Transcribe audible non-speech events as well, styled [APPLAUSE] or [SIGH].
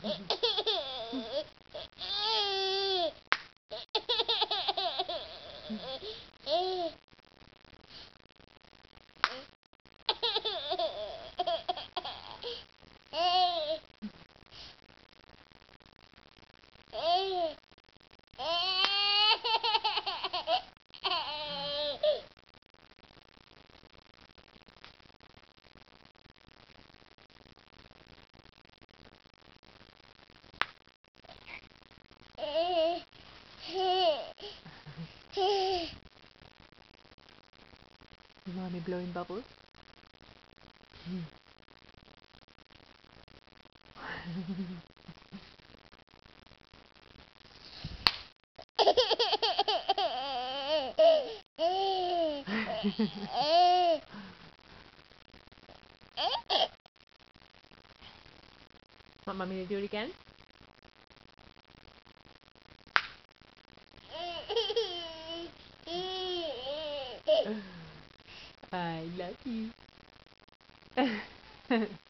Eh [LAUGHS] Mommy blowing bubbles. Want mommy to do it again? I love you. [LAUGHS]